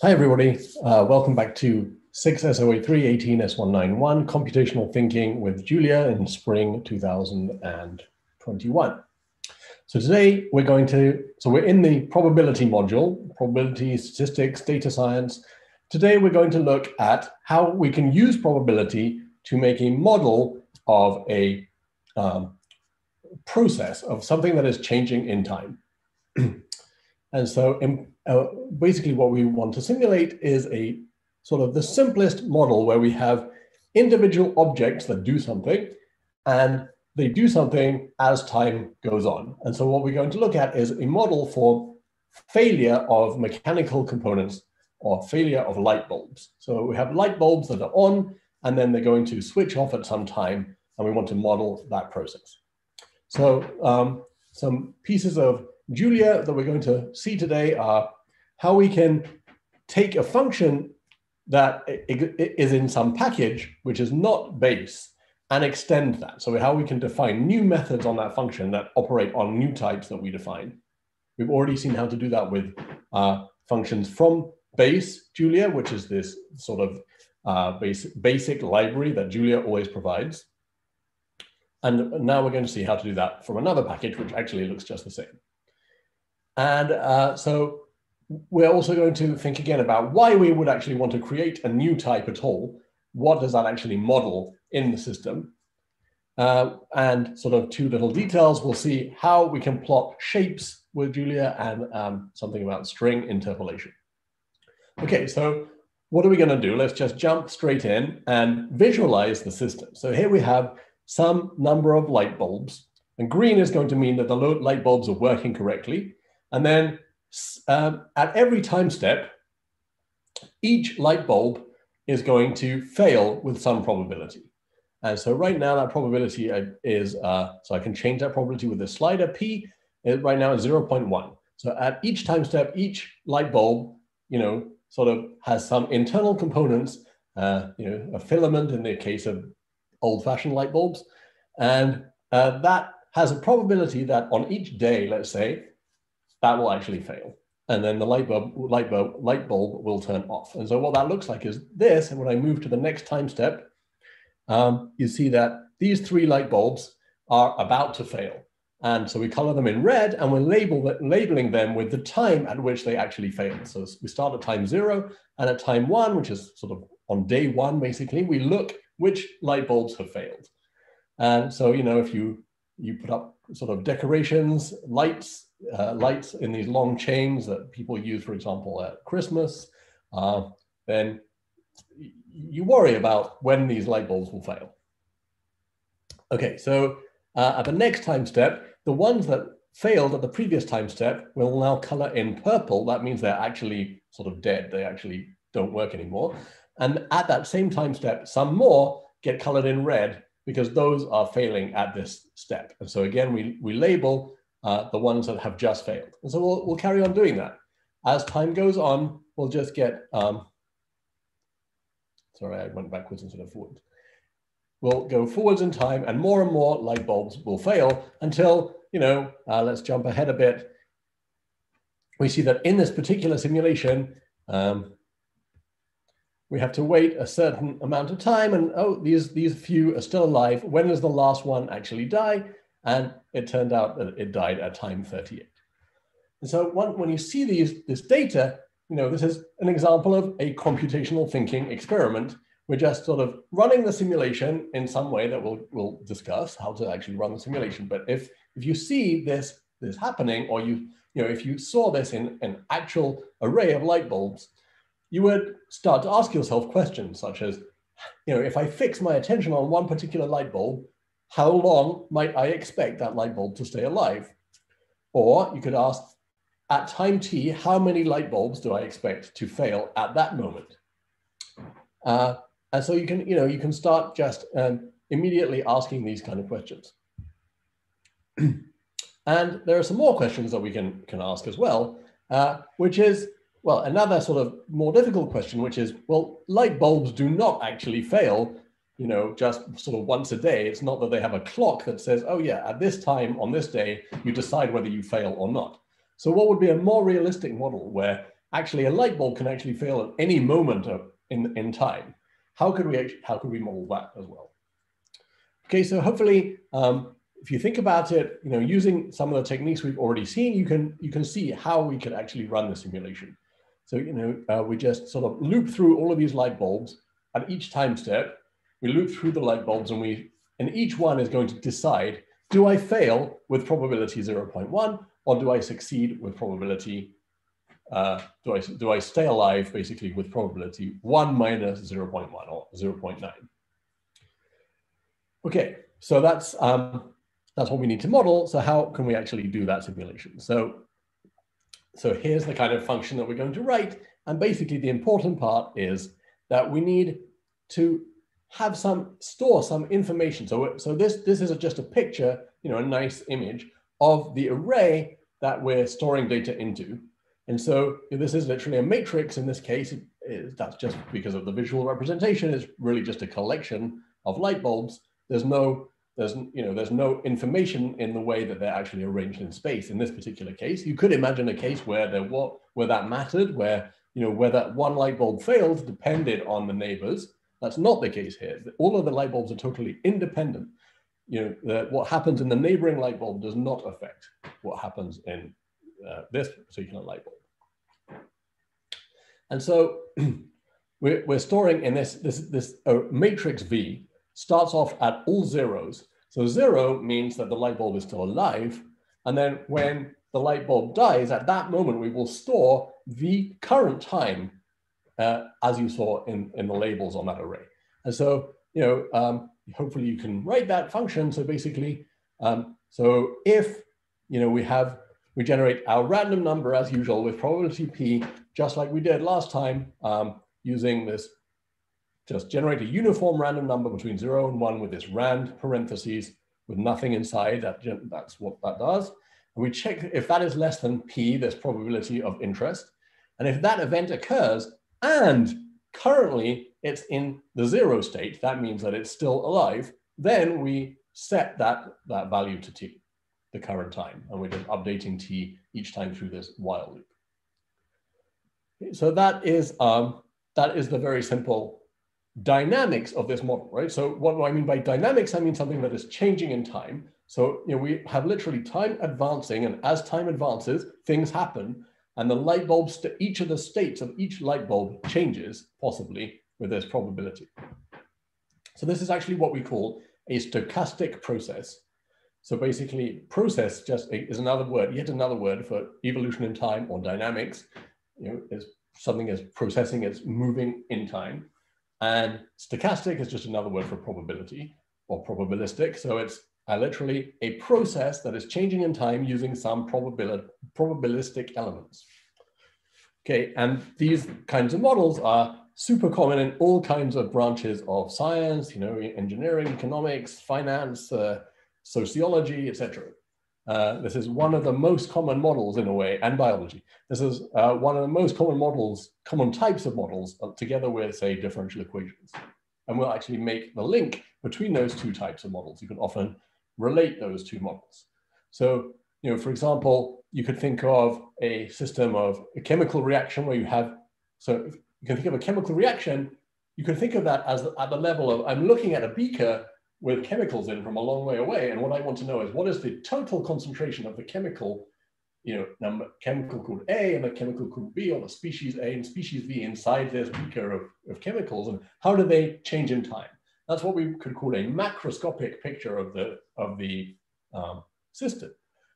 Hi, everybody. Uh, welcome back to 6S083 18S191 Computational Thinking with Julia in spring 2021. So today we're going to, so we're in the probability module, probability, statistics, data science. Today we're going to look at how we can use probability to make a model of a um, process of something that is changing in time. and so uh, basically what we want to simulate is a sort of the simplest model where we have individual objects that do something and they do something as time goes on. And so what we're going to look at is a model for failure of mechanical components or failure of light bulbs. So we have light bulbs that are on and then they're going to switch off at some time and we want to model that process. So um, some pieces of Julia that we're going to see today are how we can take a function that is in some package, which is not base, and extend that. So how we can define new methods on that function that operate on new types that we define. We've already seen how to do that with uh, functions from base Julia, which is this sort of uh, base, basic library that Julia always provides. And now we're going to see how to do that from another package, which actually looks just the same. And uh, so we're also going to think again about why we would actually want to create a new type at all. What does that actually model in the system? Uh, and sort of two little details, we'll see how we can plot shapes with Julia and um, something about string interpolation. Okay, so what are we going to do? Let's just jump straight in and visualize the system. So here we have some number of light bulbs, and green is going to mean that the light bulbs are working correctly. And then um, at every time step, each light bulb is going to fail with some probability. And so right now that probability uh, is, uh, so I can change that probability with the slider P, it right now is 0.1. So at each time step, each light bulb, you know, sort of has some internal components, uh, you know, a filament in the case of old fashioned light bulbs. And uh, that has a probability that on each day, let's say, that will actually fail. And then the light bulb, light bulb, light bulb will turn off. And so what that looks like is this. And when I move to the next time step, um, you see that these three light bulbs are about to fail. And so we color them in red and we're label, labeling them with the time at which they actually fail. So we start at time zero and at time one, which is sort of on day one, basically, we look which light bulbs have failed. And so, you know, if you, you put up sort of decorations, lights, uh, lights in these long chains that people use, for example, at Christmas, uh, then you worry about when these light bulbs will fail. Okay, so uh, at the next time step, the ones that failed at the previous time step will now color in purple. That means they're actually sort of dead. They actually don't work anymore. And at that same time step, some more get colored in red because those are failing at this step. And so again, we, we label uh, the ones that have just failed. And so we'll, we'll carry on doing that. As time goes on, we'll just get, um, sorry, I went backwards instead of forwards. We'll go forwards in time and more and more light bulbs will fail until, you know, uh, let's jump ahead a bit. We see that in this particular simulation, um, we have to wait a certain amount of time and oh, these, these few are still alive. When does the last one actually die? And it turned out that it died at time 38. And so one, when you see these, this data, you know, this is an example of a computational thinking experiment. We're just sort of running the simulation in some way that we'll, we'll discuss how to actually run the simulation. But if, if you see this, this happening, or you, you know, if you saw this in an actual array of light bulbs, you would start to ask yourself questions such as, you know, if I fix my attention on one particular light bulb, how long might I expect that light bulb to stay alive? Or you could ask, at time t, how many light bulbs do I expect to fail at that moment? Uh, and so you can, you know, you can start just um, immediately asking these kind of questions. and there are some more questions that we can, can ask as well, uh, which is, well, another sort of more difficult question, which is, well, light bulbs do not actually fail you know, just sort of once a day. It's not that they have a clock that says, oh yeah, at this time on this day, you decide whether you fail or not. So what would be a more realistic model where actually a light bulb can actually fail at any moment of, in, in time. How could we actually, how could we model that as well? Okay, so hopefully, um, if you think about it, you know, using some of the techniques we've already seen, you can you can see how we could actually run the simulation. So you know, uh, we just sort of loop through all of these light bulbs at each time step. We loop through the light bulbs, and we and each one is going to decide: do I fail with probability 0.1, or do I succeed with probability uh, do I do I stay alive basically with probability one minus 0.1 or 0.9. Okay, so that's um, that's what we need to model. So how can we actually do that simulation? So so here's the kind of function that we're going to write, and basically the important part is that we need to have some store some information. So so this this is just a picture, you know, a nice image of the array that we're storing data into. And so this is literally a matrix in this case. that's just because of the visual representation. It's really just a collection of light bulbs. There's no, there's, you know, there's no information in the way that they're actually arranged in space. In this particular case, you could imagine a case where there what where that mattered, where you know where that one light bulb failed depended on the neighbors. That's not the case here. All of the light bulbs are totally independent. You know, what happens in the neighboring light bulb does not affect what happens in uh, this particular light bulb. And so we're, we're storing in this, this, this uh, matrix V starts off at all zeros. So zero means that the light bulb is still alive. And then when the light bulb dies, at that moment, we will store the current time uh, as you saw in, in the labels on that array. And so, you know, um, hopefully you can write that function. So basically, um, so if, you know, we have we generate our random number as usual with probability p, just like we did last time, um, using this, just generate a uniform random number between zero and one with this rand parentheses with nothing inside, that, that's what that does. And we check if that is less than p, this probability of interest. And if that event occurs and currently it's in the zero state, that means that it's still alive, then we set that, that value to t the current time. And we're just updating t each time through this while loop. So that is, um, that is the very simple dynamics of this model, right? So what do I mean by dynamics? I mean something that is changing in time. So you know, we have literally time advancing, and as time advances, things happen, and the light bulbs, to each of the states of each light bulb changes, possibly, with this probability. So this is actually what we call a stochastic process. So basically, process just is another word, yet another word for evolution in time or dynamics. You know, is something is processing, it's moving in time. And stochastic is just another word for probability or probabilistic. So it's uh, literally a process that is changing in time using some probabilistic elements. Okay, and these kinds of models are super common in all kinds of branches of science, you know, engineering, economics, finance, uh, sociology, etc. Uh, this is one of the most common models in a way, and biology. This is uh, one of the most common models, common types of models, uh, together with, say, differential equations. And we'll actually make the link between those two types of models. You can often relate those two models. So, you know, for example, you could think of a system of a chemical reaction where you have, so you can think of a chemical reaction, you can think of that as at the level of, I'm looking at a beaker with chemicals in from a long way away. And what I want to know is what is the total concentration of the chemical, you know, number, chemical called A and the chemical called B or the species A and species B inside this beaker of, of chemicals and how do they change in time? That's what we could call a macroscopic picture of the, of the um, system.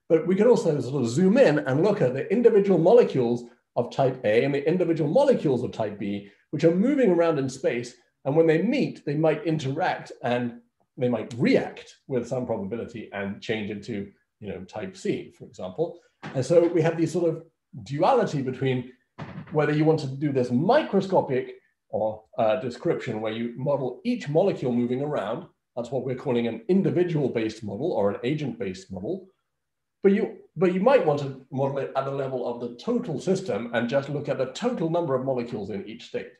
But we could also sort of zoom in and look at the individual molecules of type A and the individual molecules of type B, which are moving around in space. And when they meet, they might interact and they might react with some probability and change into you know type C, for example. And so we have these sort of duality between whether you want to do this microscopic or uh, description where you model each molecule moving around. That's what we're calling an individual-based model or an agent-based model. But you, but you might want to model it at the level of the total system and just look at the total number of molecules in each state,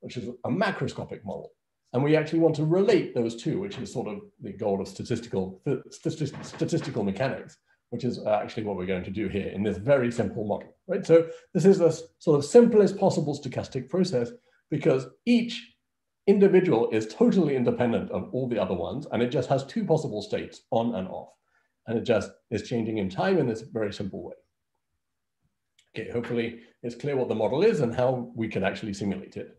which is a macroscopic model. And we actually want to relate those two, which is sort of the goal of statistical, statistical mechanics. which is actually what we're going to do here in this very simple model, right? So this is the sort of simplest possible stochastic process because each individual is totally independent of all the other ones, and it just has two possible states, on and off. And it just is changing in time in this very simple way. Okay, hopefully it's clear what the model is and how we can actually simulate it.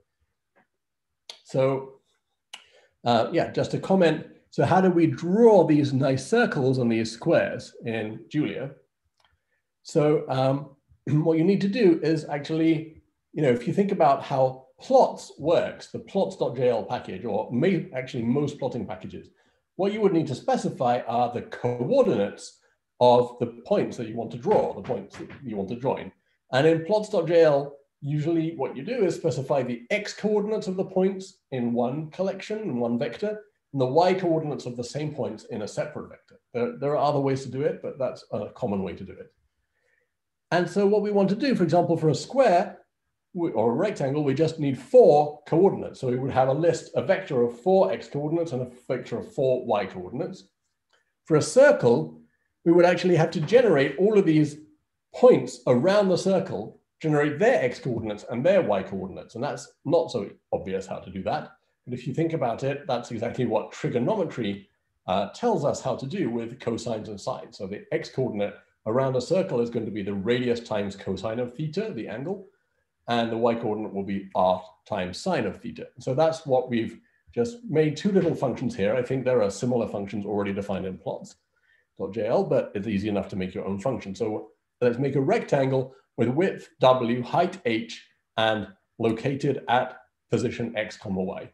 So uh, yeah, just a comment. So how do we draw these nice circles and these squares in Julia? So um, what you need to do is actually, you know, if you think about how plots works, the plots.jl package, or may, actually most plotting packages, what you would need to specify are the coordinates of the points that you want to draw, the points that you want to join. And in plots.jl, usually what you do is specify the x coordinates of the points in one collection, in one vector, and the y coordinates of the same points in a separate vector. There, there are other ways to do it, but that's a common way to do it. And so what we want to do, for example, for a square or a rectangle, we just need four coordinates. So we would have a list, a vector of four x coordinates and a vector of four y coordinates. For a circle, we would actually have to generate all of these points around the circle generate their x coordinates and their y coordinates. And that's not so obvious how to do that. But if you think about it, that's exactly what trigonometry uh, tells us how to do with cosines and sines. So the x coordinate around a circle is going to be the radius times cosine of theta, the angle, and the y coordinate will be r times sine of theta. So that's what we've just made two little functions here. I think there are similar functions already defined in plots.jl, but it's easy enough to make your own function. So let's make a rectangle with width w, height h, and located at position x comma y.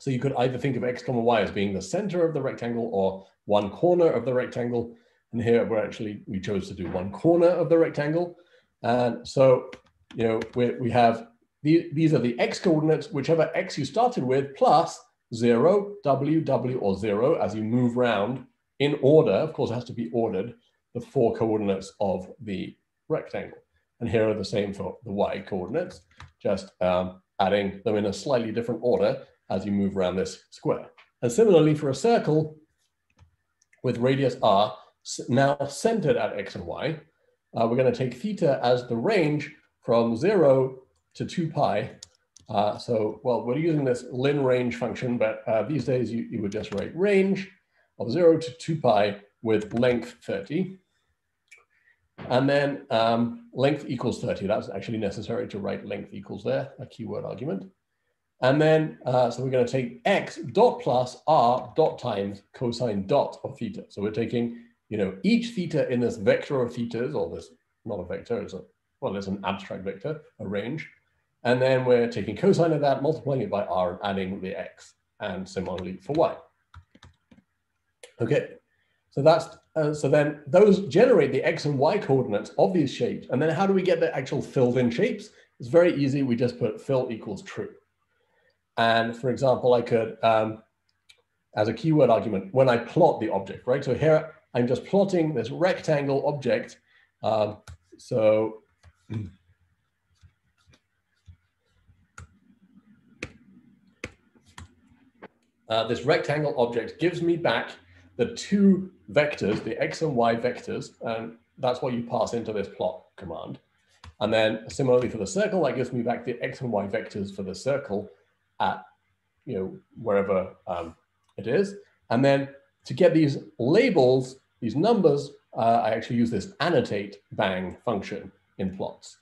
So you could either think of x comma y as being the center of the rectangle or one corner of the rectangle. And here we're actually, we chose to do one corner of the rectangle. And so, you know, we, we have, the, these are the x coordinates, whichever x you started with, plus zero, w, w, or zero as you move around in order, of course it has to be ordered, the four coordinates of the rectangle. And here are the same for the y coordinates, just um, adding them in a slightly different order as you move around this square. And similarly for a circle with radius r now centered at x and y, uh, we're going to take theta as the range from 0 to 2 pi. Uh, so, well, we're using this lin range function, but uh, these days you, you would just write range of 0 to 2 pi with length 30. And then um, length equals 30. That's actually necessary to write length equals there, a keyword argument. And then, uh, so we're going to take x dot plus r dot times cosine dot of theta. So we're taking, you know, each theta in this vector of thetas, or this, not a vector, it's a, well, it's an abstract vector, a range. And then we're taking cosine of that, multiplying it by r, and adding the x, and similarly for y. Okay, so that's uh, so then those generate the x and y coordinates of these shapes. And then how do we get the actual filled in shapes? It's very easy. We just put fill equals true. And for example, I could, um, as a keyword argument, when I plot the object, right? So here I'm just plotting this rectangle object. Um, so uh, this rectangle object gives me back the two vectors, the x and y vectors, and that's what you pass into this plot command. And then similarly for the circle, that gives me back the x and y vectors for the circle at you know wherever um, it is. And then to get these labels, these numbers, uh, I actually use this annotate bang function in plots.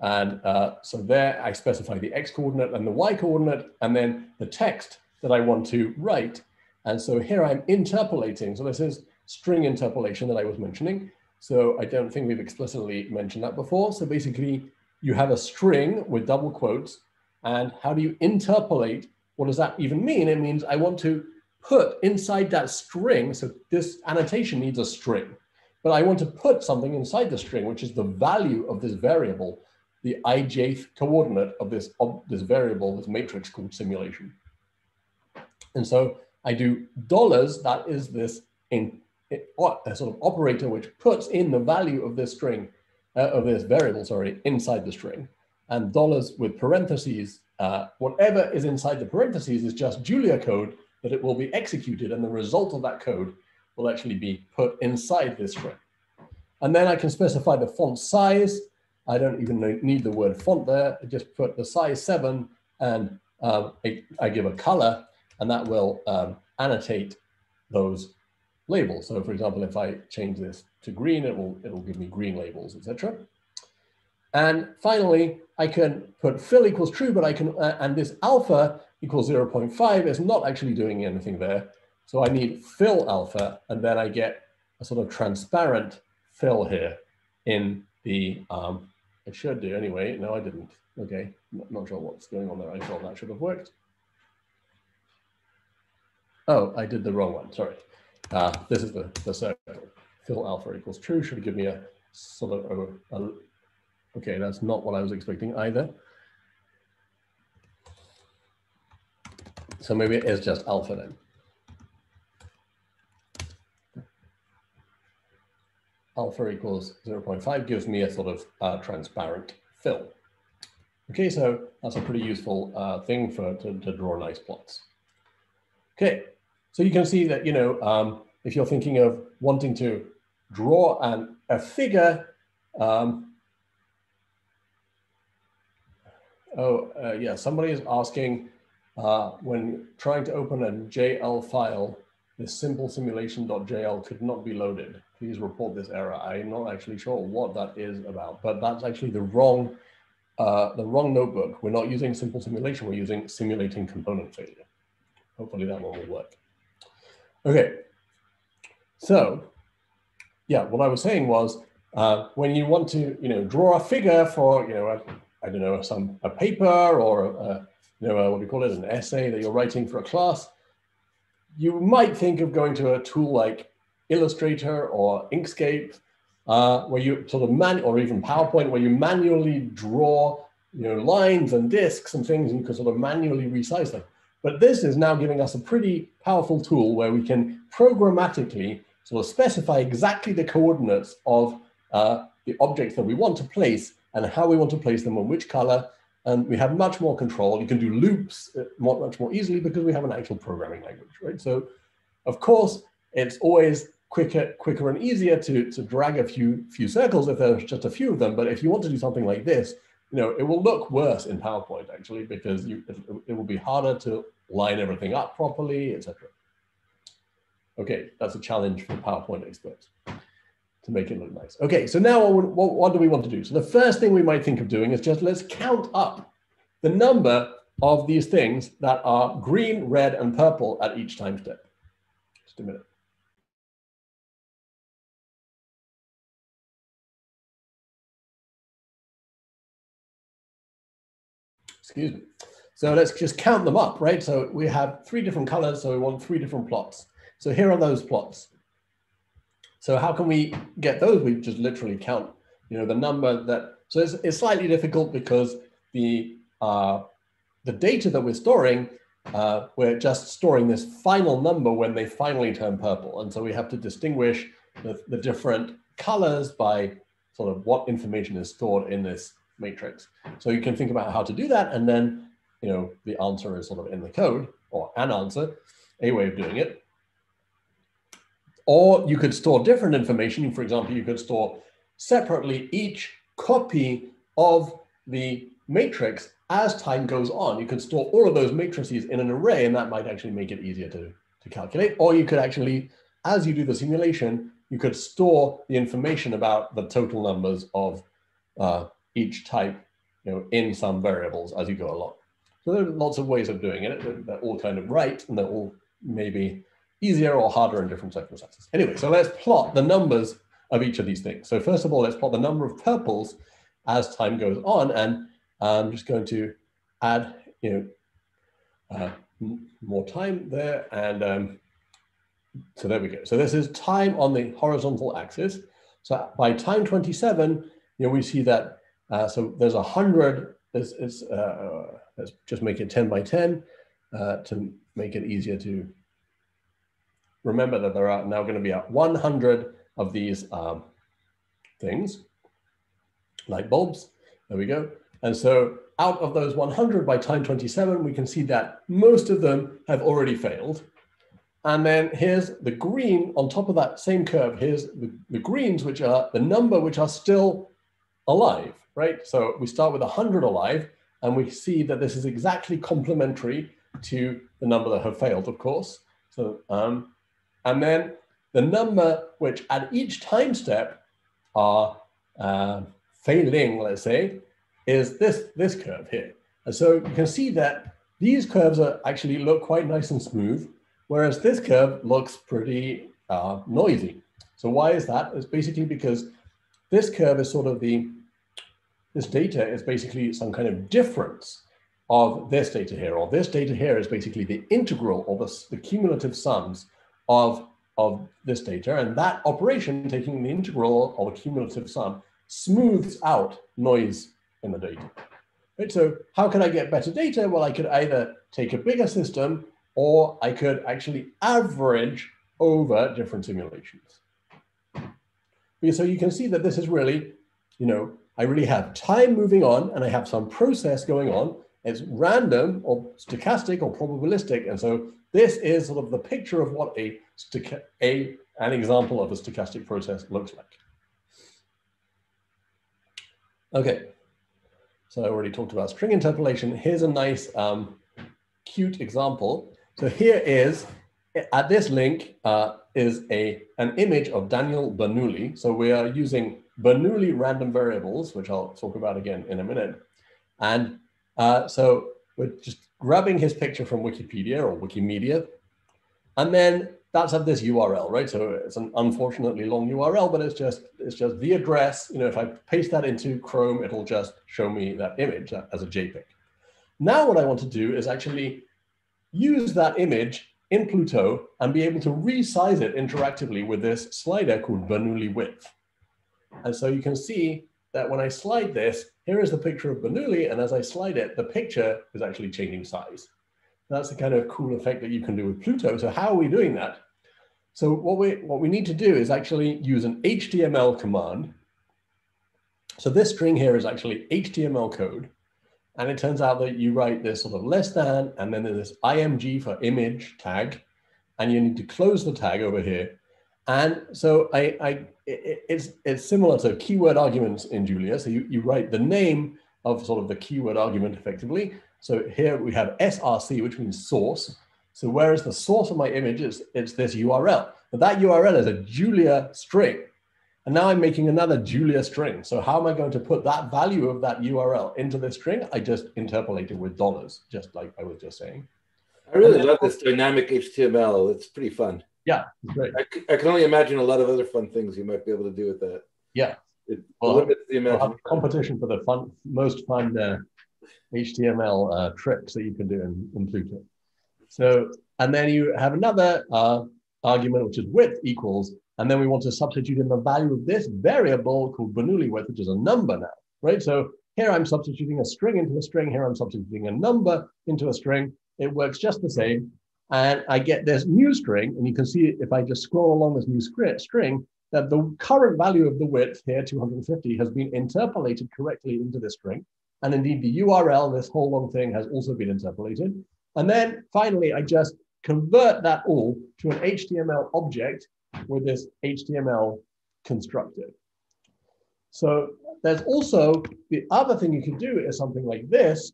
And uh, so there I specify the x coordinate and the y coordinate, and then the text that I want to write. And so here I'm interpolating. So this is string interpolation that I was mentioning. So I don't think we've explicitly mentioned that before. So basically you have a string with double quotes and how do you interpolate? What does that even mean? It means I want to put inside that string. So this annotation needs a string, but I want to put something inside the string, which is the value of this variable, the ijth coordinate of this, of this variable, this matrix called simulation. And so I do dollars, that is this in a sort of operator which puts in the value of this string, uh, of this variable, sorry, inside the string. And dollars with parentheses, uh, whatever is inside the parentheses is just Julia code that it will be executed and the result of that code will actually be put inside this string. And then I can specify the font size. I don't even need the word font there. I just put the size seven and um, I, I, give a color and that will um, annotate those labels. So for example, if I change this to green, it will, it will give me green labels, etc. And finally, I can put fill equals true, but I can, uh, and this alpha equals 0.5 is not actually doing anything there. So I need fill alpha, and then I get a sort of transparent fill here in the, um, it should do anyway. No, I didn't. Okay, not, sure what's going on there. I thought that should have worked. Oh, I did the wrong one, sorry. Uh, this is the, the circle. Fill alpha equals true should give me a sort of a, a Okay, that's not what I was expecting either. So maybe it is just alpha then. Alpha equals 0.5 gives me a sort of uh, transparent fill. Okay, so that's a pretty useful uh, thing for to, to, draw nice plots. Okay, so you can see that, you know, um, if you're thinking of wanting to draw an, a figure, um, Oh, uh, yeah, somebody is asking uh, when trying to open a JL file, this simple simulation.jl could not be loaded. Please report this error. I'm not actually sure what that is about, but that's actually the wrong, uh, the wrong notebook. We're not using simple simulation, we're using simulating component failure. Hopefully that one will work. Okay, so yeah, what I was saying was uh, when you want to, you know, draw a figure for, you know, a I don't know, some a paper or a, you know, a, what do you call it, an essay that you're writing for a class, you might think of going to a tool like Illustrator or Inkscape, uh, where you sort of man, or even PowerPoint, where you manually draw, you know, lines and discs and things, and you can sort of manually resize them. But this is now giving us a pretty powerful tool where we can programmatically sort of specify exactly the coordinates of uh, the objects that we want to place and how we want to place them on which color. And we have much more control. You can do loops uh, much more easily because we have an actual programming language, right? So of course, it's always quicker, quicker and easier to, to drag a few, few circles if there's just a few of them. But if you want to do something like this, you know, it will look worse in PowerPoint actually, because you, it, it will be harder to line everything up properly, etc. Okay, that's a challenge for PowerPoint experts to make it look nice. Okay, so now what, what, do we want to do? So the first thing we might think of doing is just let's count up the number of these things that are green, red, and purple at each time step. Just a minute. Excuse me. So let's just count them up, right? So we have three different colors, so we want three different plots. So here are those plots. So how can we get those? We just literally count, you know, the number that, so it's, it's slightly difficult because the, uh, the data that we're storing, uh, we're just storing this final number when they finally turn purple. And so we have to distinguish the, the different colors by sort of what information is stored in this matrix. So you can think about how to do that. And then, you know, the answer is sort of in the code or an answer, a way of doing it. Or you could store different information. For example, you could store separately each copy of the matrix as time goes on. You could store all of those matrices in an array, and that might actually make it easier to, to calculate. Or you could actually, as you do the simulation, you could store the information about the total numbers of uh, each type you know, in some variables as you go along. So there are lots of ways of doing it. They're all kind of right, and they're all maybe easier or harder in different circumstances. Anyway, so let's plot the numbers of each of these things. So first of all, let's plot the number of purples as time goes on. And I'm just going to add, you know, uh, more time there. And um, so there we go. So this is time on the horizontal axis. So by time 27, you know, we see that, uh, so there's a hundred, this is, uh, let's just make it 10 by 10 uh, to make it easier to remember that there are now going to be 100 of these um, things, light bulbs. There we go. And so out of those 100 by time 27, we can see that most of them have already failed. And then here's the green on top of that same curve. Here's the, the greens, which are the number which are still alive, right? So we start with 100 alive, and we see that this is exactly complementary to the number that have failed, of course. So, um, and then the number which at each time step are uh, failing, let's say, is this, this curve here. And so you can see that these curves are actually look quite nice and smooth, whereas this curve looks pretty uh, noisy. So why is that? It's basically because this curve is sort of the, this data is basically some kind of difference of this data here, or this data here is basically the integral or the, the cumulative sums of, of this data. And that operation, taking the integral or the cumulative sum, smooths out noise in the data. Right? So how can I get better data? Well, I could either take a bigger system or I could actually average over different simulations. So you can see that this is really, you know, I really have time moving on and I have some process going on. It's random or stochastic or probabilistic. And so this is sort of the picture of what a, a an example of a stochastic process looks like. Okay, so I already talked about string interpolation. Here's a nice, um, cute example. So here is, at this link, uh, is a, an image of Daniel Bernoulli. So we are using Bernoulli random variables, which I'll talk about again in a minute. And uh, so we're just grabbing his picture from Wikipedia or Wikimedia. And then that's at this URL, right? So it's an unfortunately long URL, but it's just it's just the address. You know, if I paste that into Chrome, it'll just show me that image as a JPEG. Now what I want to do is actually use that image in Pluto and be able to resize it interactively with this slider called Bernoulli width. And so you can see that when I slide this, here is the picture of Bernoulli, and as I slide it, the picture is actually changing size. That's the kind of cool effect that you can do with Pluto. So how are we doing that? So what we, what we need to do is actually use an HTML command. So this string here is actually HTML code. And it turns out that you write this sort of less than, and then there's this img for image tag, and you need to close the tag over here. And so I, I it, it's, it's similar to keyword arguments in Julia. So you, you write the name of sort of the keyword argument effectively, so here we have src, which means source. So whereas the source of my image is it's this URL, but that URL is a Julia string. And now I'm making another Julia string. So how am I going to put that value of that URL into the string? I just interpolate it with dollars, just like I was just saying. I really love this dynamic HTML. It's pretty fun. Yeah, great. I, I, can only imagine a lot of other fun things you might be able to do with that. Yeah. It well, limits the imagination. competition for the fun, most fun uh, HTML uh, tricks that you can do in, in Pluto. So, and then you have another uh, argument, which is width equals, and then we want to substitute in the value of this variable called Bernoulli width, which is a number now, right? So here I'm substituting a string into a string, here I'm substituting a number into a string. It works just the same. And I get this new string, and you can see if I just scroll along this new string, that the current value of the width here, 250, has been interpolated correctly into this string. And indeed, the URL, this whole long thing, has also been interpolated. And then finally, I just convert that all to an HTML object with this HTML constructed. So there's also the other thing you can do is something like this.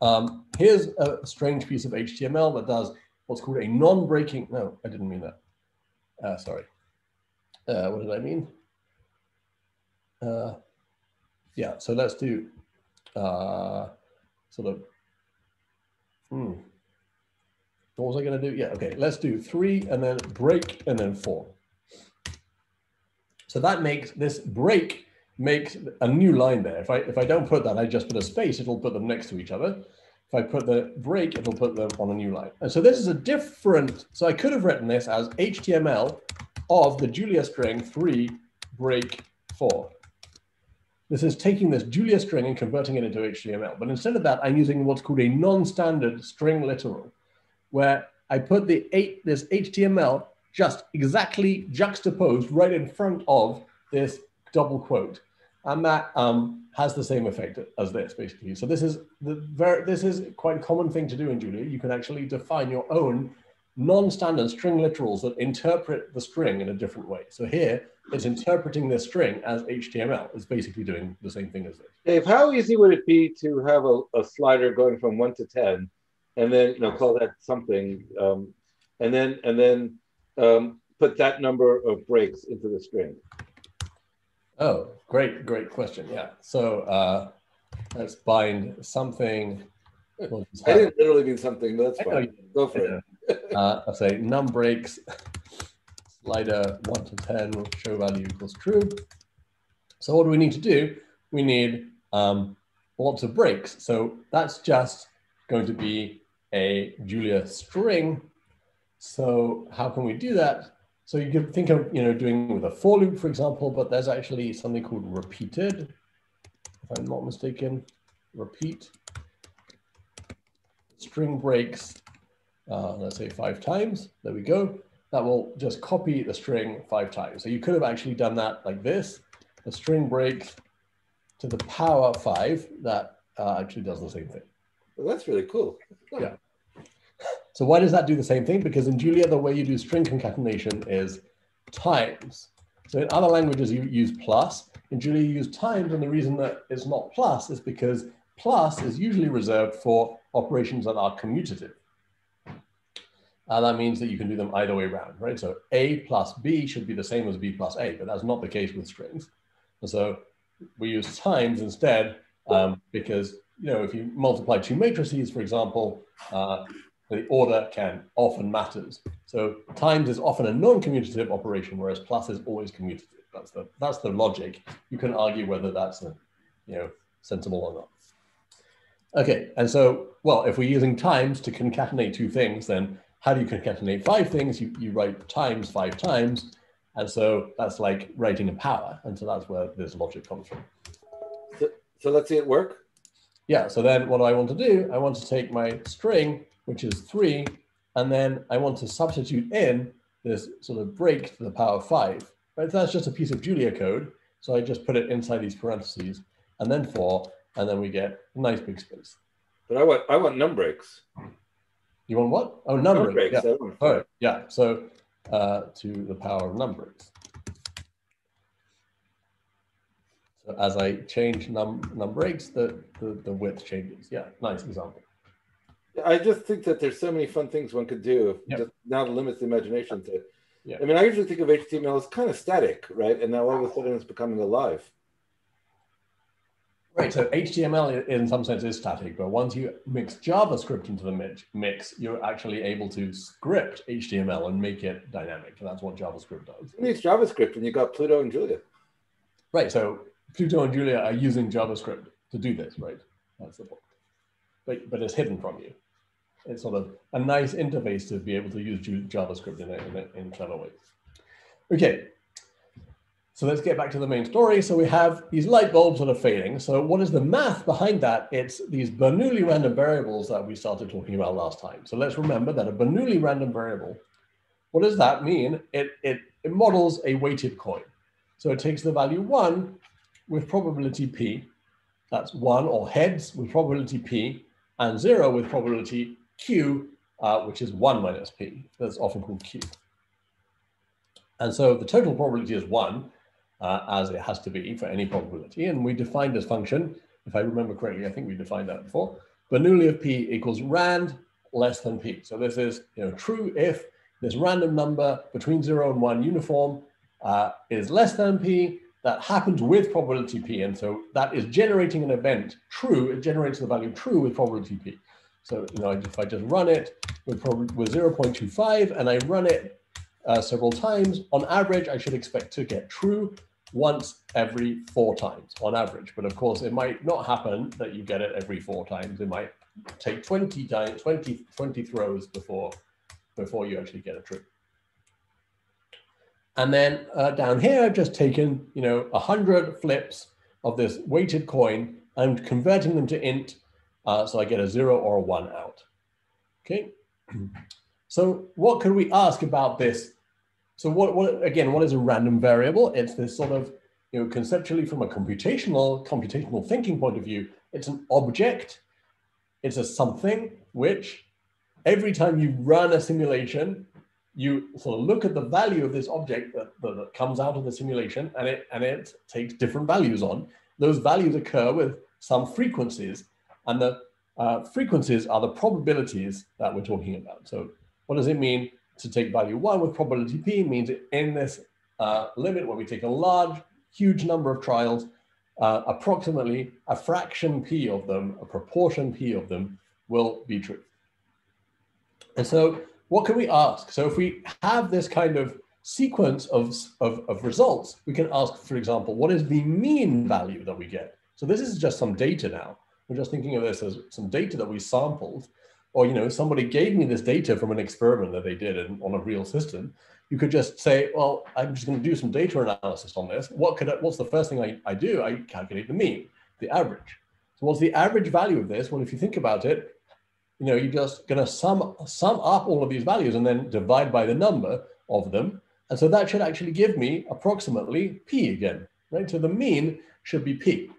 Um, here's a strange piece of HTML that does what's called a non-breaking. No, I didn't mean that. Uh, sorry. Uh, what did I mean? Uh, yeah, so let's do uh, sort of, hmm. What was I going to do? Yeah, okay, let's do three and then break and then four. So that makes this break makes a new line there. If I if I don't put that, I just put a space, it'll put them next to each other. If I put the break, it'll put them on a new line. And so this is a different, so I could have written this as HTML of the Julia string three break four. This is taking this Julia string and converting it into HTML. But instead of that, I'm using what's called a non-standard string literal, where I put the eight, this HTML just exactly juxtaposed right in front of this double quote. And that um, has the same effect as this, basically. So this is the very, this is quite a common thing to do in Julia. You can actually define your own non-standard string literals that interpret the string in a different way. So here, it's interpreting this string as HTML. It's basically doing the same thing as this. Dave, how easy would it be to have a, a slider going from one to 10 and then, you know, call that something, um, and then, and then um, put that number of breaks into the string? Oh, great, great question. Yeah. So uh, let's bind something. We'll I didn't literally mean something, but that's fine. Go for it. uh, I'll say num breaks slider 1 to 10 show value equals true. So what do we need to do? We need um, lots of breaks. So that's just going to be a Julia string. So how can we do that? So you can think of you know doing with a for loop, for example, but there's actually something called repeated, if I'm not mistaken. Repeat string breaks, uh, let's say five times. There we go that will just copy the string five times. So you could have actually done that like this. The string breaks to the power five that uh, actually does the same thing. Well, that's really cool. Yeah. So why does that do the same thing? Because in Julia, the way you do string concatenation is times. So in other languages, you use plus. In Julia, you use times. And the reason that it's not plus is because plus is usually reserved for operations that are commutative. And that means that you can do them either way around, right? So A plus B should be the same as B plus A, but that's not the case with strings. And so we use times instead um, because, you know, if you multiply two matrices, for example, uh, the order can often matters. So times is often a non-commutative operation, whereas plus is always commutative. That's the, that's the logic. You can argue whether that's, a, you know, sensible or not. Okay, and so, well, if we're using times to concatenate two things, then how do you concatenate five things? You, you write times five times. And so that's like writing a power. And so that's where this logic comes from. So, so let's see it work. Yeah, so then what do I want to do? I want to take my string, which is three, and then I want to substitute in this sort of break to the power of five. Right, so that's just a piece of Julia code. So I just put it inside these parentheses, and then four, and then we get a nice big space. But I want I want num breaks. You want what? Oh, numbering. Yeah. All right. Yeah. So uh, to the power of numbers. So as I change num num breaks, the, the, the width changes. Yeah, nice example. I just think that there's so many fun things one could do. Yep. Just now the limits the imagination to. Yeah. I mean, I usually think of HTML as kind of static, right? And now all of a sudden it's becoming alive. Right, so HTML in some sense is static, but once you mix JavaScript into the mix, you're actually able to script HTML and make it dynamic, and that's what JavaScript does. It's JavaScript, and you got Pluto and Julia. Right, so Pluto and Julia are using JavaScript to do this, right? That's the point. But, but it's hidden from you. It's sort of a nice interface to be able to use JavaScript in, in, in clever ways. Okay, so let's get back to the main story. So we have these light bulbs that are fading. So what is the math behind that? It's these Bernoulli random variables that we started talking about last time. So let's remember that a Bernoulli random variable, what does that mean? It, it, it models a weighted coin. So it takes the value one with probability P, that's one or heads with probability P, and zero with probability Q, uh, which is one minus P. That's often called Q. And so the total probability is one, uh, as it has to be for any probability. And we defined this function, if I remember correctly, I think we defined that before. Bernoulli of p equals rand less than p. So this is you know, true if this random number between zero and one uniform uh, is less than p, that happens with probability p. And so that is generating an event true, it generates the value true with probability p. So you know, if I just run it with, with 0.25 and I run it uh, several times, on average, I should expect to get true once every four times on average. But of course, it might not happen that you get it every four times. It might take 20 times, 20, 20 throws before, before you actually get a true. And then uh, down here, I've just taken, you know, 100 flips of this weighted coin I'm converting them to int. Uh, so I get a zero or a one out. Okay. So what could we ask about this so what, what again, what is a random variable? It's this sort of, you know, conceptually from a computational, computational thinking point of view, it's an object, it's a something which every time you run a simulation, you sort of look at the value of this object that, that, that, comes out of the simulation and it, and it takes different values on. Those values occur with some frequencies and the uh, frequencies are the probabilities that we're talking about. So what does it mean to take value one with probability P? Means in this uh, limit where we take a large, huge number of trials, uh, approximately a fraction P of them, a proportion P of them will be true. And so what can we ask? So if we have this kind of sequence of, of, of, results, we can ask, for example, what is the mean value that we get? So this is just some data now. We're just thinking of this as some data that we sampled, or you know, somebody gave me this data from an experiment that they did in, on a real system. You could just say, well, I'm just going to do some data analysis on this. What could I, what's the first thing I, I do? I calculate the mean, the average. So what's the average value of this? Well, if you think about it, you know, you're just going to sum, sum up all of these values and then divide by the number of them. And so that should actually give me approximately P again, right? So the mean should be P.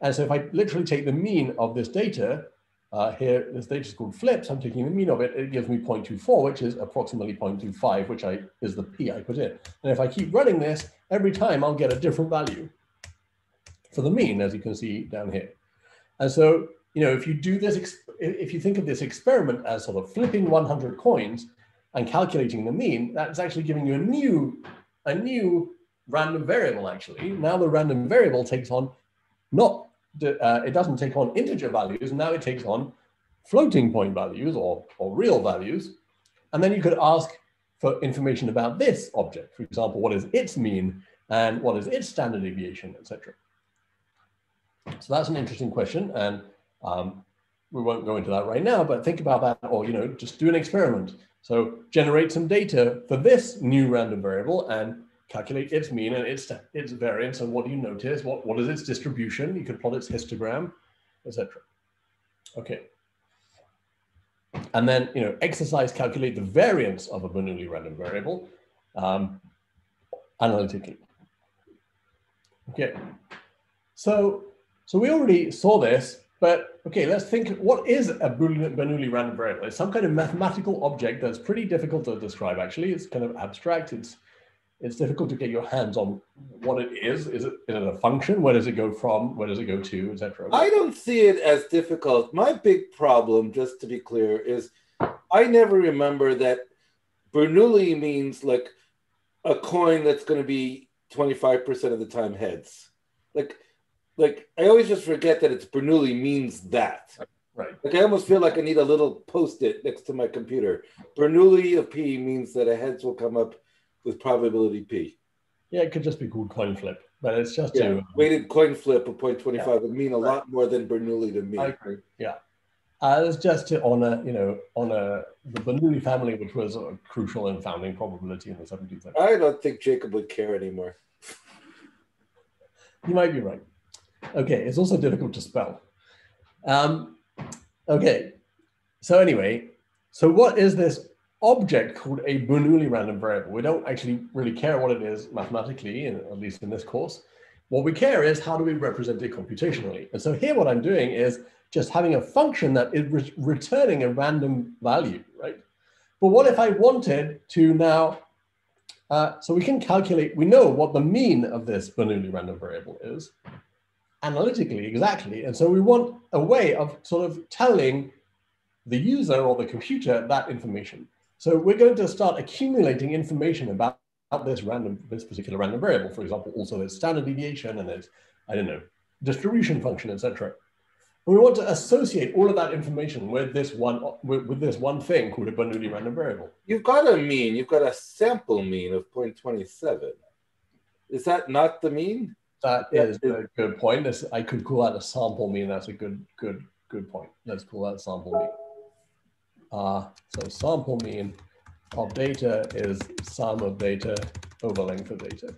And so if I literally take the mean of this data, uh, here, this data is called flips, I'm taking the mean of it, it gives me 0.24, which is approximately 0.25, which I is the P I put in. And if I keep running this, every time I'll get a different value for the mean, as you can see down here. And so you know, if you do this, if you think of this experiment as sort of flipping 100 coins and calculating the mean, that's actually giving you a new, a new random variable actually. Now the random variable takes on not, uh, it doesn't take on integer values, now it takes on floating point values or, or real values. And then you could ask for information about this object. For example, what is its mean and what is its standard deviation, etc. So that's an interesting question. And um, we won't go into that right now, but think about that, or you know, just do an experiment. So generate some data for this new random variable and calculate its mean and its its variance. And what do you notice? What what is its distribution? You can plot its histogram, etc. Okay. And then you know, exercise calculate the variance of a Bernoulli random variable um, analytically. Okay. So so we already saw this but okay, let's think, what is a Bernoulli random variable? It's some kind of mathematical object that's pretty difficult to describe, actually. It's kind of abstract. It's it's difficult to get your hands on what it is. Is it, is it a function? Where does it go from? Where does it go to, etc.? I don't see it as difficult. My big problem, just to be clear, is I never remember that Bernoulli means like a coin that's going to be 25% of the time heads. Like like I always just forget that it's Bernoulli means that. Right. Like I almost feel like I need a little post-it next to my computer. Bernoulli of P means that a heads will come up with probability P. Yeah, it could just be called coin flip, but it's just yeah. to weighted coin flip of 0.25 yeah. would mean a right. lot more than Bernoulli to me. I agree. Yeah. Uh, it's just to honor, you know, honor the Bernoulli family, which was uh, crucial in founding probability in the 17th century. I don't think Jacob would care anymore. you might be right. Okay, it's also difficult to spell. Um, okay, so anyway, so what is this object called a Bernoulli random variable? We don't actually really care what it is mathematically, at least in this course. What we care is how do we represent it computationally? And so here what I'm doing is just having a function that is re returning a random value, right? But what if I wanted to now, uh, so we can calculate, we know what the mean of this Bernoulli random variable is analytically exactly. And so we want a way of sort of telling the user or the computer that information. So we're going to start accumulating information about, about this random, this particular random variable. For example, also there's standard deviation and there's, I don't know, distribution function, etc. We want to associate all of that information with this one with, with, this one thing called a Bernoulli random variable. You've got a mean, you've got a sample mean of 0.27. Is that not the mean? That is a good point. This, I could call that a sample mean. That's a good, good, good point. Let's call that sample mean. Uh, so sample mean of data is sum of data over length of data.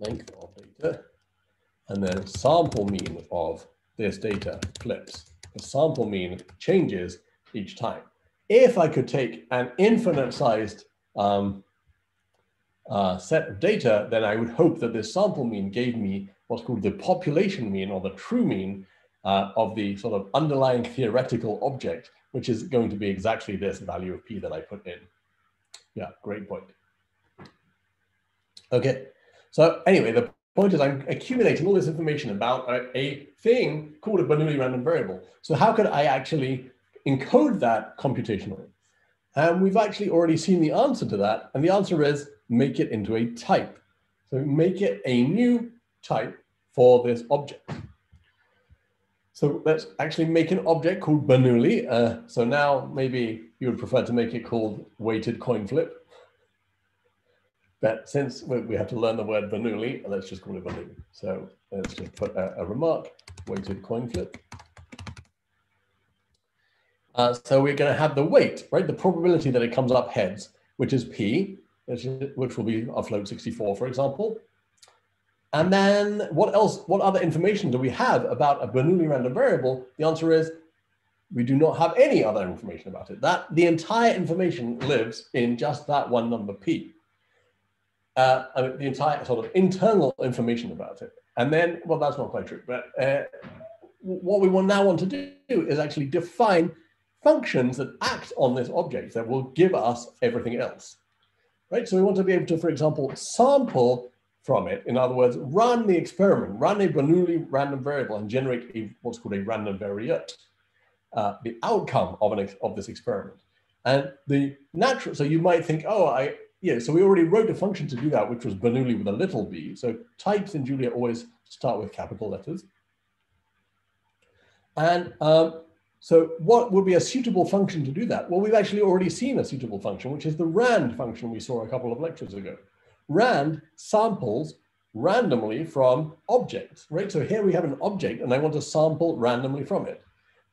Length of data. And then sample mean of this data flips. The sample mean changes each time. If I could take an infinite sized um, uh, set of data, then I would hope that this sample mean gave me what's called the population mean or the true mean uh, of the sort of underlying theoretical object, which is going to be exactly this value of p that I put in. Yeah, great point. Okay, so anyway, the point is I'm accumulating all this information about a, a thing called a Bernoulli random variable. So how could I actually encode that computationally? And we've actually already seen the answer to that. And the answer is make it into a type. So make it a new type for this object. So let's actually make an object called Bernoulli. Uh, so now maybe you would prefer to make it called weighted coin flip. But since we have to learn the word Bernoulli, let's just call it Bernoulli. So let's just put a, a remark, weighted coin flip. Uh, so we're going to have the weight, right? The probability that it comes up heads, which is P, which, will be our float 64, for example. And then what else, what other information do we have about a Bernoulli random variable? The answer is we do not have any other information about it. That the entire information lives in just that one number P. Uh, I mean, the entire sort of internal information about it. And then, well, that's not quite true, but uh, what we will now want to do is actually define functions that act on this object that will give us everything else, right? So we want to be able to, for example, sample from it. In other words, run the experiment, run a Bernoulli random variable and generate a, what's called a random variate, uh, the outcome of, an of this experiment. And the natural, so you might think, oh, I, yeah, so we already wrote a function to do that, which was Bernoulli with a little b. So types in Julia always start with capital letters. And um, so what would be a suitable function to do that? Well, we've actually already seen a suitable function, which is the rand function we saw a couple of lectures ago. Rand samples randomly from objects, right? So here we have an object and I want to sample randomly from it.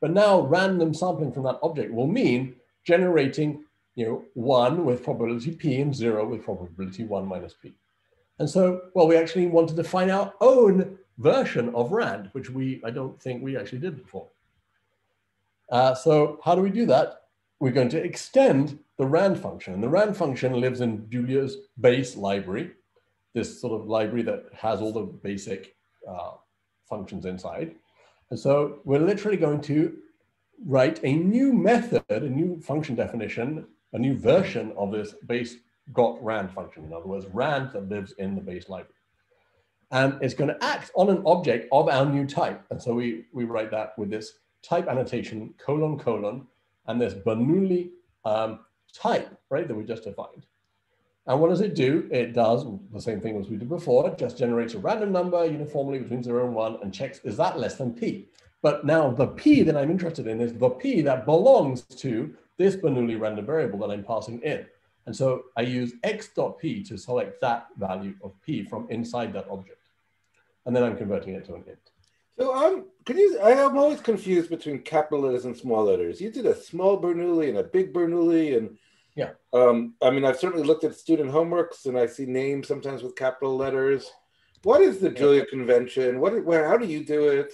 But now random sampling from that object will mean generating you know, one with probability p and zero with probability one minus p. And so, well, we actually want to define our own version of RAND, which we, I don't think we actually did before. Uh, so how do we do that? We're going to extend the RAND function. And the RAND function lives in Julia's base library, this sort of library that has all the basic uh, functions inside. And so we're literally going to write a new method, a new function definition, a new version of this base got rand function. In other words, rand that lives in the base library. And it's going to act on an object of our new type. And so we, we write that with this type annotation, colon, colon, and this Bernoulli um, type, right, that we just defined. And what does it do? It does the same thing as we did before, it just generates a random number uniformly between zero and one and checks, is that less than P? But now the P that I'm interested in is the P that belongs to this Bernoulli random variable that I'm passing in. And so I use x dot p to select that value of p from inside that object. And then I'm converting it to an int. So um, can you? I am always confused between capital letters and small letters. You did a small Bernoulli and a big Bernoulli, and yeah. Um, I mean, I've certainly looked at student homeworks, and I see names sometimes with capital letters. What is the Julia convention? What? Where? How do you do it?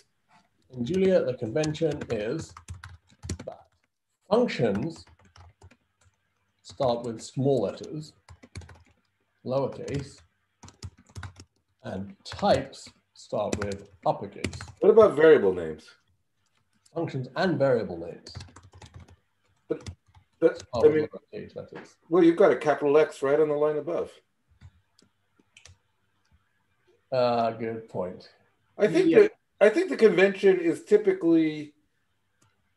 In Julia, the convention is that functions start with small letters, lowercase, and types start with uppercase. What about variable names? Functions and variable names. But, but I mean, letters. well, you've got a capital X right on the line above. Uh, good point. I think yeah. that I think the convention is typically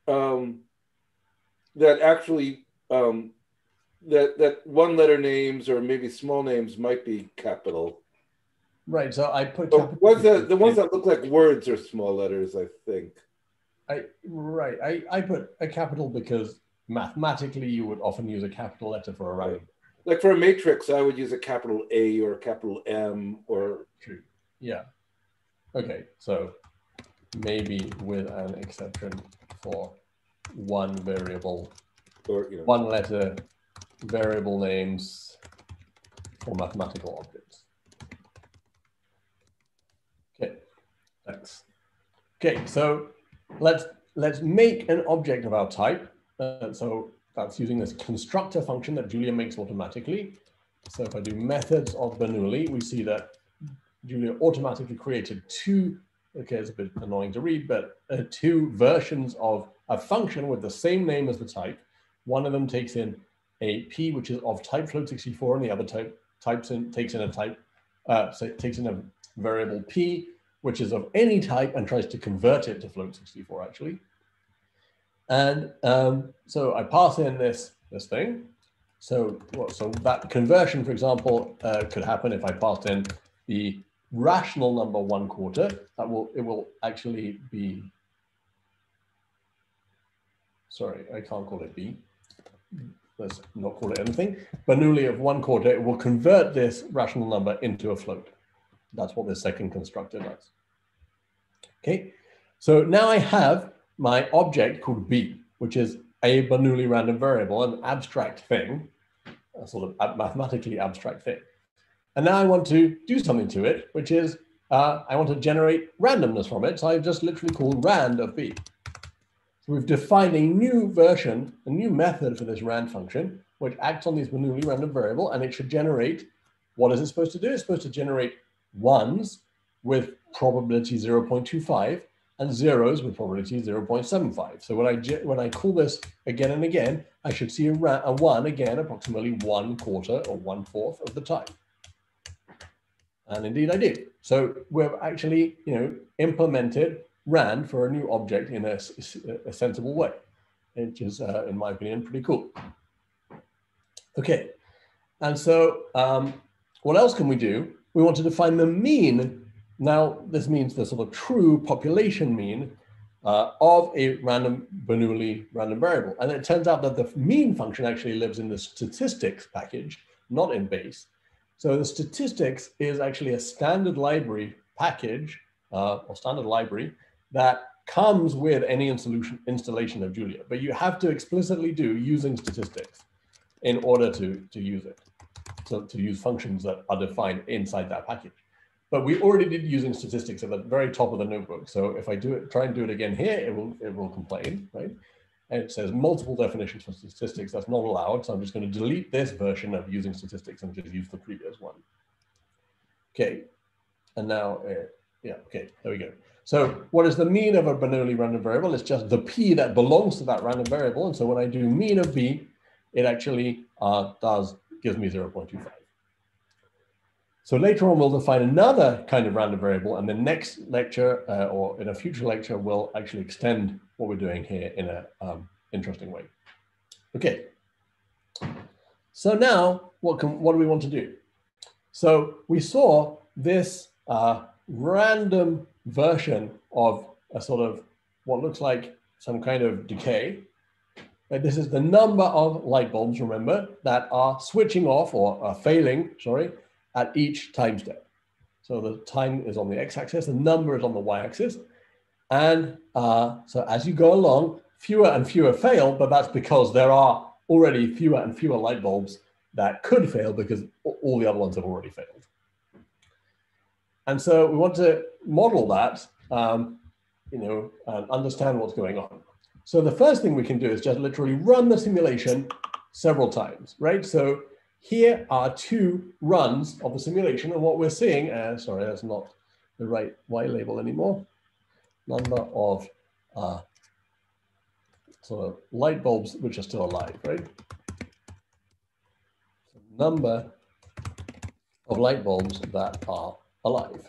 um, that actually um, that that one letter names or maybe small names might be capital Right. So I put what's the the ones that look like words are small letters, I think. I right. I, I put a capital because mathematically you would often use a capital letter for a round. Like for a matrix, I would use a capital A or a capital M or True. Yeah. Okay. So maybe with an exception for one variable or you know, one letter variable names for mathematical objects. Thanks. Okay, so let's let's make an object of our type. Uh, so that's using this constructor function that Julia makes automatically. So if I do methods of Bernoulli, we see that Julia automatically created two okay, it's a bit annoying to read, but uh, two versions of a function with the same name as the type. One of them takes in a p, which is of type float64, and the other type types in takes in a type, uh, so it takes in a variable p, which is of any type, and tries to convert it to float64 actually. And um, so I pass in this this thing. So so that conversion, for example, uh, could happen if I passed in the rational number one quarter, that will, it will actually be, sorry, I can't call it B. Let's not call it anything. Bernoulli of one quarter, it will convert this rational number into a float. That's what this second constructor does. Okay, so now I have my object called B, which is a Bernoulli random variable, an abstract thing, a sort of mathematically abstract thing. And now I want to do something to it, which is uh, I want to generate randomness from it. So I've just literally called rand of b. So we've defined a new version, a new method for this rand function, which acts on this Bernoulli random variable, and it should generate, what is it supposed to do? It's supposed to generate ones with probability 0.25 and zeros with probability 0.75. So when I, when I call this again and again, I should see a, a one again, approximately one quarter or one fourth of the time. And indeed I did. So we've actually, you know, implemented RAND for a new object in a, a sensible way, which is, uh, in my opinion, pretty cool. Okay, and so um, what else can we do? We want to define the mean. Now, this means the sort of true population mean uh, of a random Bernoulli random variable. And it turns out that the mean function actually lives in the statistics package, not in base. So the statistics is actually a standard library package uh, or standard library that comes with any installation of Julia, but you have to explicitly do using statistics in order to, to use it, so to use functions that are defined inside that package. But we already did using statistics at the very top of the notebook. So if I do it, try and do it again here, it will, it will complain, right? and it says multiple definitions for statistics. That's not allowed. So I'm just going to delete this version of using statistics and just use the previous one. Okay. And now, uh, yeah, okay, there we go. So what is the mean of a Bernoulli random variable? It's just the p that belongs to that random variable. And so when I do mean of b, it actually uh, does gives me 0.25. So later on, we'll define another kind of random variable, and the next lecture uh, or in a future lecture, we'll actually extend what we're doing here in an um, interesting way. Okay. So now, what can what do we want to do? So we saw this uh, random version of a sort of what looks like some kind of decay. And this is the number of light bulbs, remember, that are switching off or are failing, sorry, at each time step. So the time is on the x-axis, the number is on the y-axis. And uh, so as you go along, fewer and fewer fail, but that's because there are already fewer and fewer light bulbs that could fail because all the other ones have already failed. And so we want to model that, um, you know, and understand what's going on. So the first thing we can do is just literally run the simulation several times, right? So here are two runs of the simulation. And what we're seeing, uh, sorry, that's not the right Y label anymore, number of uh, sort of light bulbs which are still alive, right? So number of light bulbs that are alive.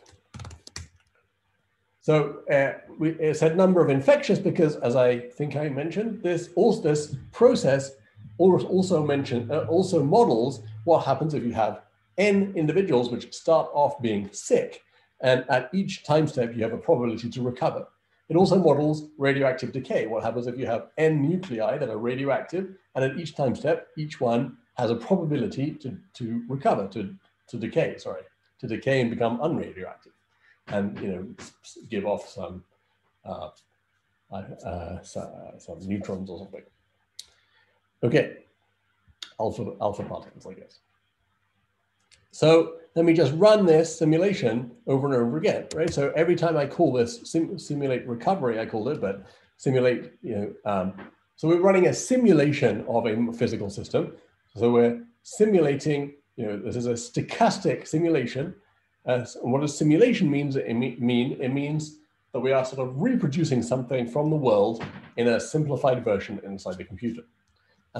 So uh, we, said number of infectious because, as I think I mentioned, this also this process also mention uh, also models what happens if you have n individuals which start off being sick, and at each time step you have a probability to recover. It also models radioactive decay. What happens if you have n nuclei that are radioactive, and at each time step, each one has a probability to, to recover, to, to decay, sorry, to decay and become unradioactive, and you know give off some uh, uh, some neutrons or something. Okay, alpha, alpha particles, I guess. So let me just run this simulation over and over again, right? So every time I call this sim simulate recovery, I called it, but simulate, you know, um, so we're running a simulation of a physical system. So we're simulating, you know, this is a stochastic simulation. Uh, what does simulation means? It mean it means that we are sort of reproducing something from the world in a simplified version inside the computer.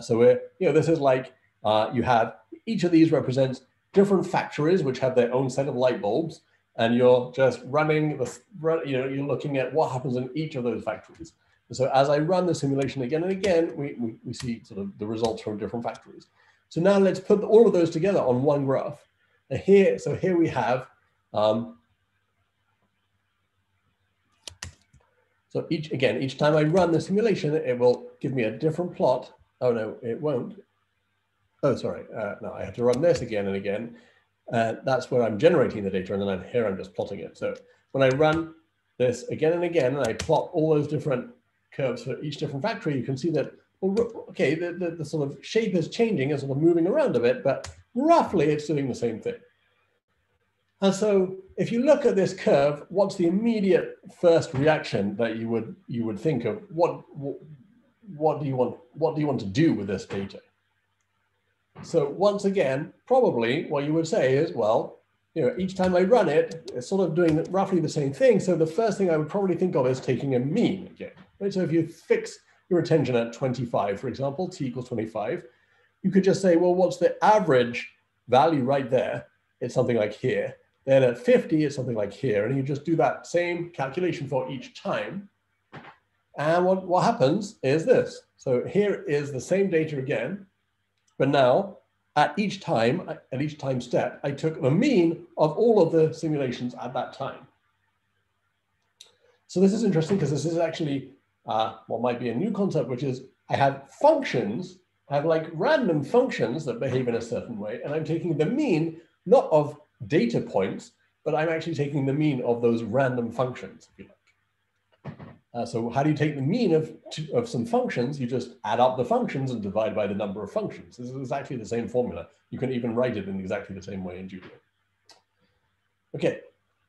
So we're, you know, this is like uh, you have each of these represents different factories which have their own set of light bulbs, and you're just running the, you know, you're looking at what happens in each of those factories. And so as I run the simulation again and again, we, we, we see sort of the results from different factories. So now let's put all of those together on one graph. And here, so here we have um, So each, again, each time I run the simulation, it will give me a different plot. Oh no, it won't. Oh, sorry. Uh, no, I have to run this again and again. Uh, that's where I'm generating the data, and then I'm, here I'm just plotting it. So when I run this again and again, and I plot all those different curves for each different factory, you can see that, well, okay, the, the, the sort of shape is changing and sort of moving around a bit, but roughly it's doing the same thing. And so if you look at this curve, what's the immediate first reaction that you would you would think of? What, what, what do you want what do you want to do with this data? So once again, probably what you would say is, well, you know, each time I run it, it's sort of doing roughly the same thing. So the first thing I would probably think of is taking a mean again. Right? So if you fix your attention at 25, for example, t equals 25, you could just say, well, what's the average value right there? It's something like here. Then at 50, it's something like here. And you just do that same calculation for each time. And what, what happens is this. So here is the same data again, but now at each time, at each time step, I took the mean of all of the simulations at that time. So this is interesting because this is actually uh, what might be a new concept, which is I have functions, I have like random functions that behave in a certain way, and I'm taking the mean, not of data points, but I'm actually taking the mean of those random functions, if you like. Uh, so how do you take the mean of, of some functions? You just add up the functions and divide by the number of functions. This is exactly the same formula. You can even write it in exactly the same way in Julia. Okay,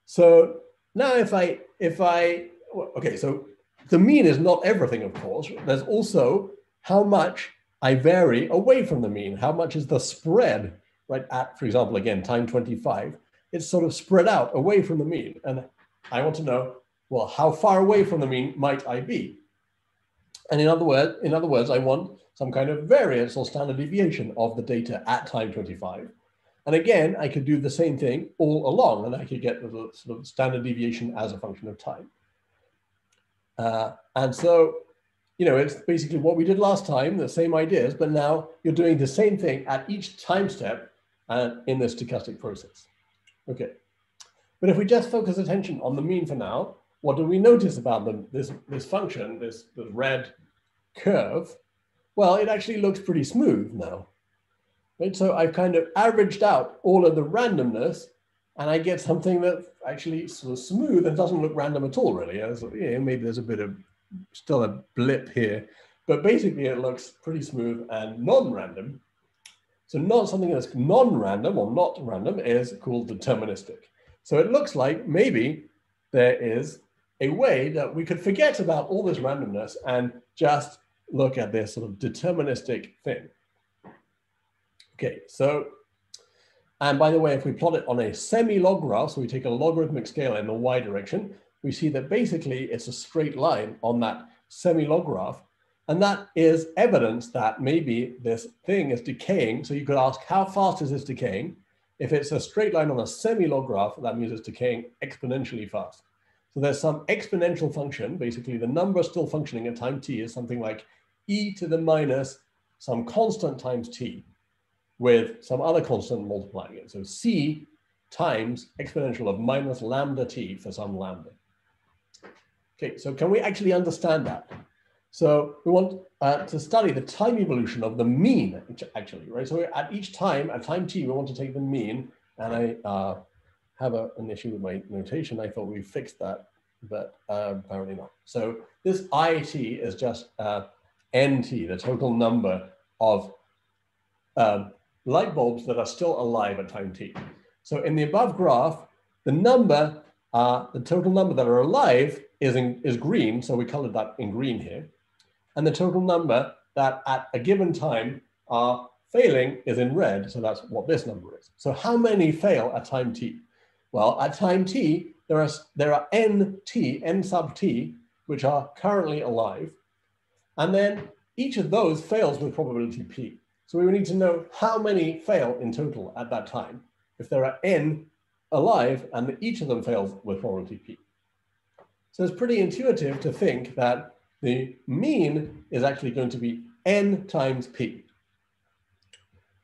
so now if I, if I, okay, so the mean is not everything, of course. There's also how much I vary away from the mean. How much is the spread right at, for example, again, time 25, it's sort of spread out away from the mean. And I want to know, well, how far away from the mean might I be? And in other words, in other words, I want some kind of variance or standard deviation of the data at time 25. And again, I could do the same thing all along, and I could get the sort of standard deviation as a function of time. Uh, and so you know, it's basically what we did last time, the same ideas, but now you're doing the same thing at each time step uh, in the stochastic process. Okay, but if we just focus attention on the mean for now, what do we notice about them, this, this function, this, this red curve? Well, it actually looks pretty smooth now. Right? So I've kind of averaged out all of the randomness and I get something that actually sort of smooth and doesn't look random at all, really. Know, maybe there's a bit of still a blip here, but basically it looks pretty smooth and non-random. So not something that's non-random or not random is called deterministic. So it looks like maybe there is a way that we could forget about all this randomness and just look at this sort of deterministic thing. Okay, so, and by the way, if we plot it on a semi-log graph, so we take a logarithmic scale in the y direction, we see that basically it's a straight line on that semi-log graph. And that is evidence that maybe this thing is decaying. So you could ask, how fast is this decaying? If it's a straight line on a semi-log graph, that means it's decaying exponentially fast. So there's some exponential function, basically the number still functioning at time t is something like e to the minus some constant times t with some other constant multiplying it. So c times exponential of minus lambda t for some lambda. Okay, so can we actually understand that? So we want uh, to study the time evolution of the mean, actually, right? So at each time, at time t, we want to take the mean, and I uh, have a, an issue with my notation. I thought we fixed that, but uh, apparently not. So this it is just uh, nt, the total number of um, light bulbs that are still alive at time t. So in the above graph, the number, uh, the total number that are alive is, in, is green, so we colored that in green here. And the total number that at a given time are failing is in red, so that's what this number is. So how many fail at time t? Well, at time t, there are, there are n t, n sub t, which are currently alive. And then each of those fails with probability p. So we need to know how many fail in total at that time. If there are n alive and each of them fails with probability p. So it's pretty intuitive to think that the mean is actually going to be n times p.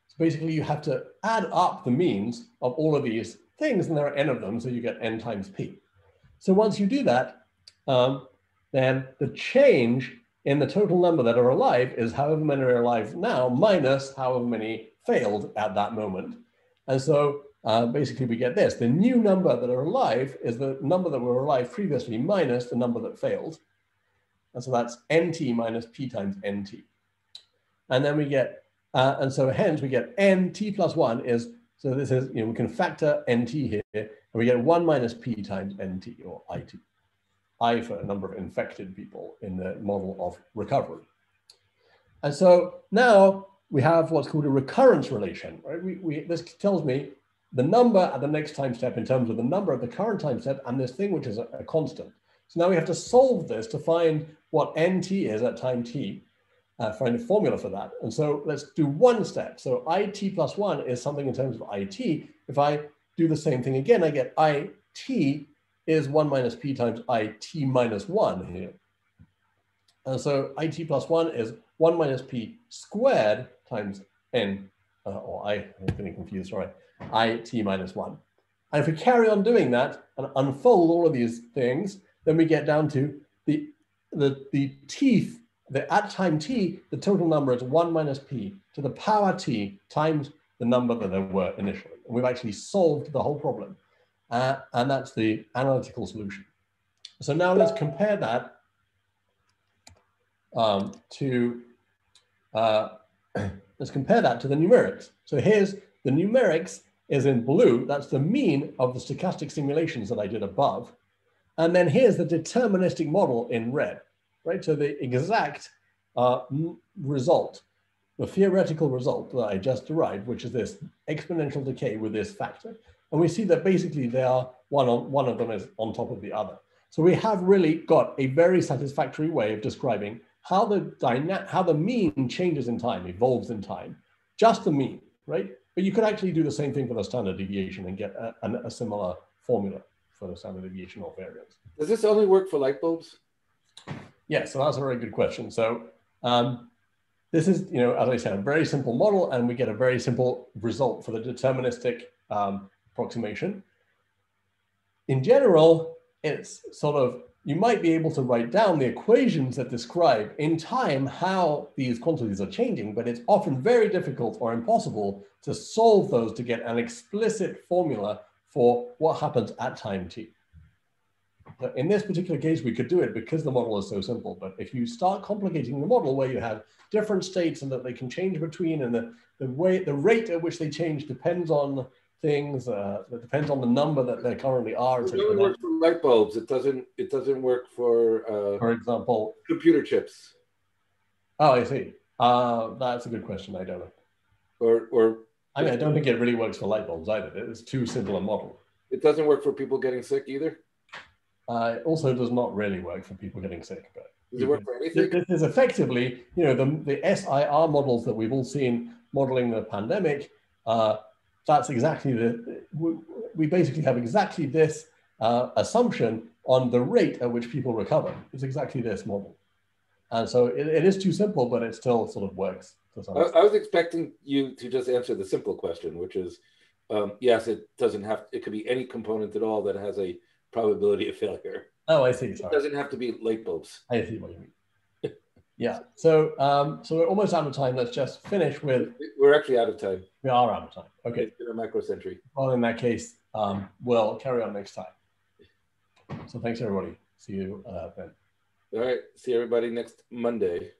So basically you have to add up the means of all of these things, and there are n of them, so you get n times p. So once you do that, um, then the change in the total number that are alive is however many are alive now minus however many failed at that moment. And so uh, basically we get this. The new number that are alive is the number that were alive previously minus the number that failed. And so that's nt minus p times nt. And then we get, uh, and so hence we get nt plus 1 is, so this is, you know, we can factor nt here, and we get 1 minus p times nt, or it. I for a number of infected people in the model of recovery. And so now we have what's called a recurrence relation, right? We, we, this tells me the number at the next time step in terms of the number at the current time step and this thing which is a, a constant. So now we have to solve this to find what nt is at time t, uh, find a formula for that. And so let's do one step. So it plus one is something in terms of it. If I do the same thing again, I get it is one minus p times it minus one here. And so it plus one is one minus p squared times n, uh, or I, I'm getting confused, sorry, it minus one. And if we carry on doing that and unfold all of these things, then we get down to the, the, the teeth, at time t, the total number is 1 minus p to the power t times the number that there were initially. And we've actually solved the whole problem. Uh, and that's the analytical solution. So now let's compare that um, to, uh, let's compare that to the numerics. So here's the numerics is in blue. That's the mean of the stochastic simulations that I did above. And then here's the deterministic model in red, right? So the exact uh, result, the theoretical result that I just derived, which is this exponential decay with this factor. And we see that basically they are one, on, one of them is on top of the other. So we have really got a very satisfactory way of describing how the, how the mean changes in time, evolves in time, just the mean, right? But you could actually do the same thing for the standard deviation and get a, a, a similar formula for the standard deviation or variance. Does this only work for light bulbs? Yeah, so that's a very good question. So um, this is, you know, as I said, a very simple model, and we get a very simple result for the deterministic um, approximation. In general, it's sort of, you might be able to write down the equations that describe in time how these quantities are changing, but it's often very difficult or impossible to solve those to get an explicit formula for what happens at time t. In this particular case, we could do it because the model is so simple. But if you start complicating the model where you have different states and that they can change between and the, the way the rate at which they change depends on things, uh, it depends on the number that there currently are. It only works for light bulbs. It doesn't. It doesn't work for, uh, for example, computer chips. Oh, I see. Uh, that's a good question. I don't know. Or, or I mean, I don't think it really works for light bulbs either. It's too simple a model. It doesn't work for people getting sick either. Uh, it also does not really work for people getting sick. But does it work for anything? This is effectively, you know, the, the SIR models that we've all seen modeling the pandemic. Uh, that's exactly the, we, we, basically have exactly this uh, assumption on the rate at which people recover. It's exactly this model. And so it, it is too simple, but it still sort of works. I, I, was expecting you to just answer the simple question, which is, um, yes, it doesn't have. It could be any component at all that has a probability of failure. Oh, I see. Sorry. It doesn't have to be light bulbs. I see what you mean. yeah. So, um, so we're almost out of time. Let's just finish with. We're actually out of time. We are out of time. Okay. It's been a microcentury. Well, in that case, um, we'll carry on next time. So thanks everybody. See you uh, then. All right. See everybody next Monday.